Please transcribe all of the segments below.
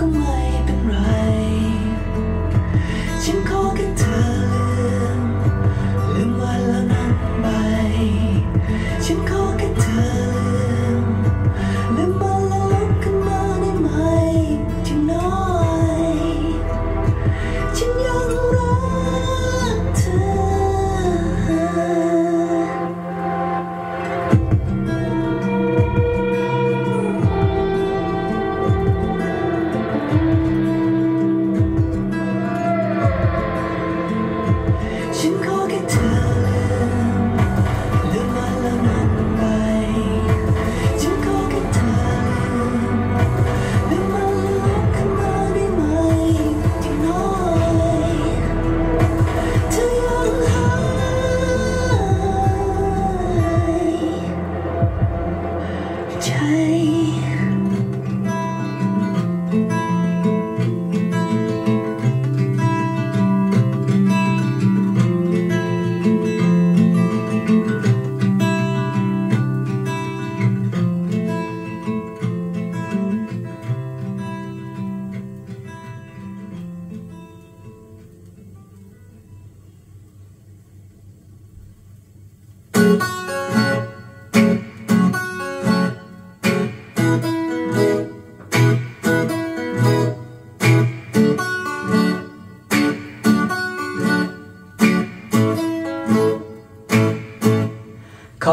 cũng mời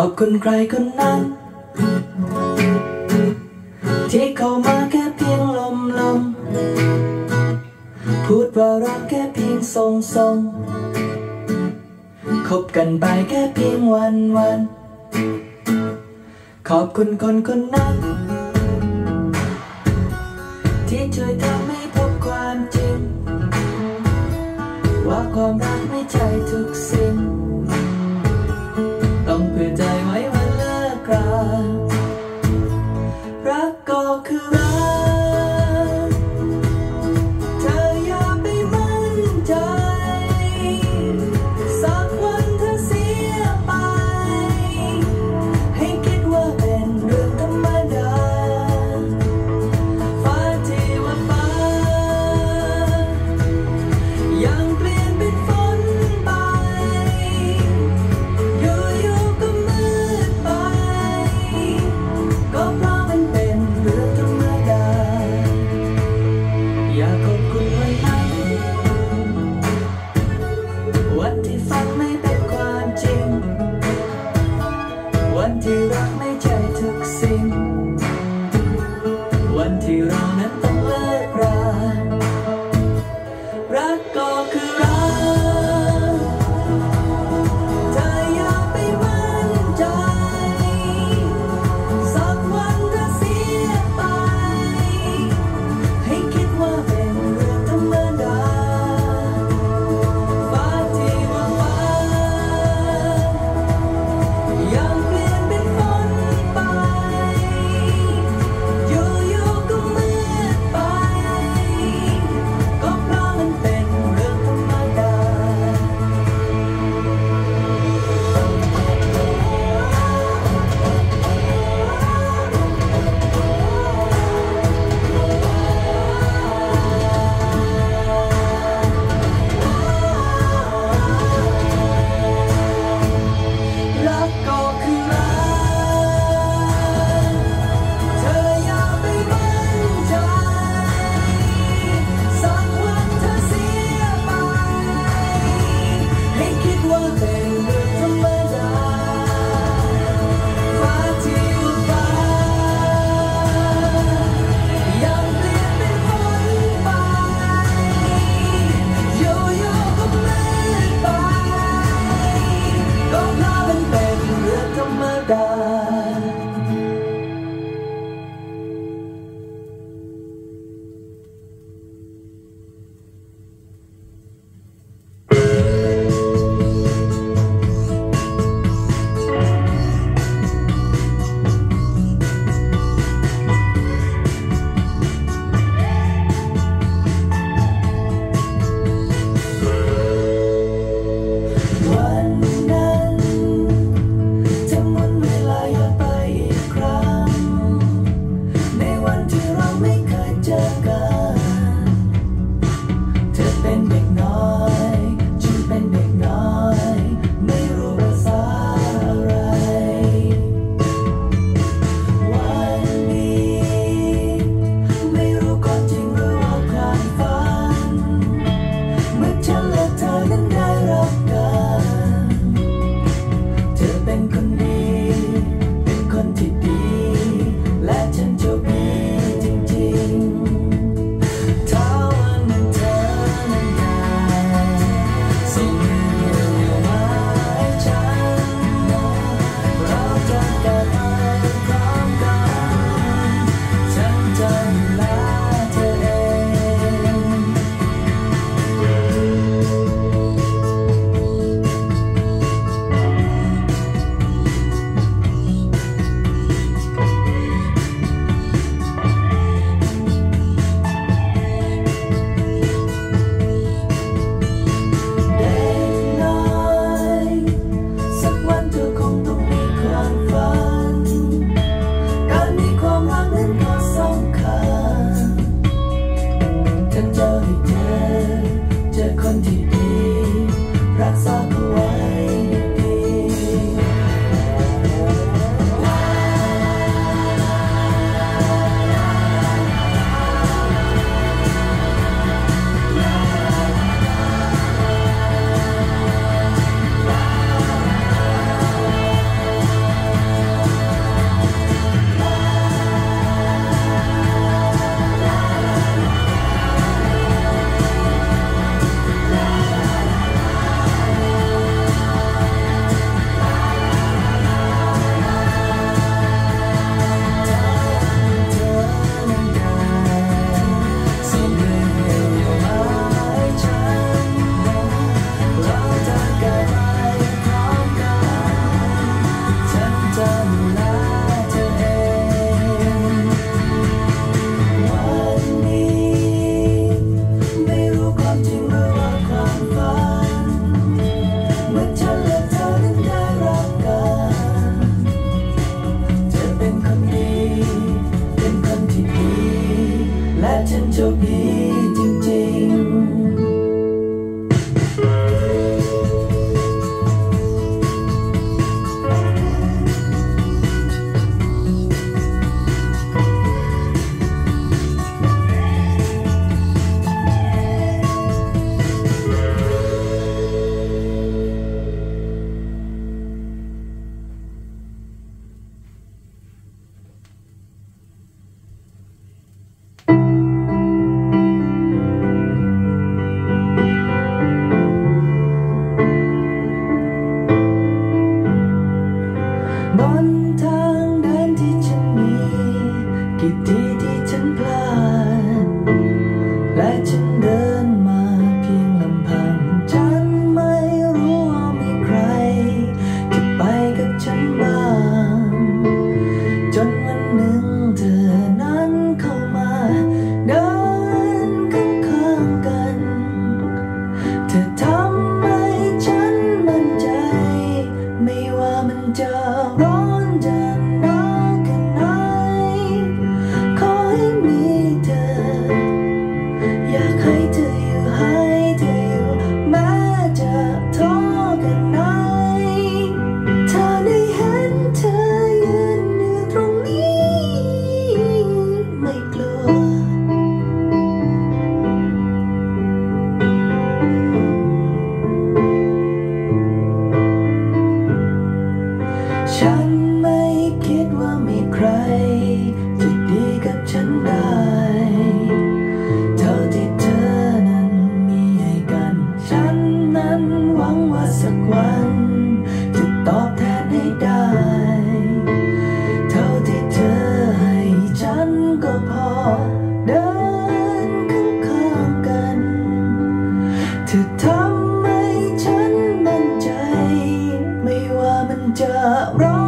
อบคนใครคนนั้น ที่เข้ามาแค่เพียงลมลมพูดว่ารักแค่เพียงทรงทรงคบกันไปแค่เพียงวันวัน ขอบคุณคนคนนั้น ที่ช่วยทำให้พบความจริง ว่าความรักไม่ใช่ทุกสิ่ง You're on it. show. มันจะร้อก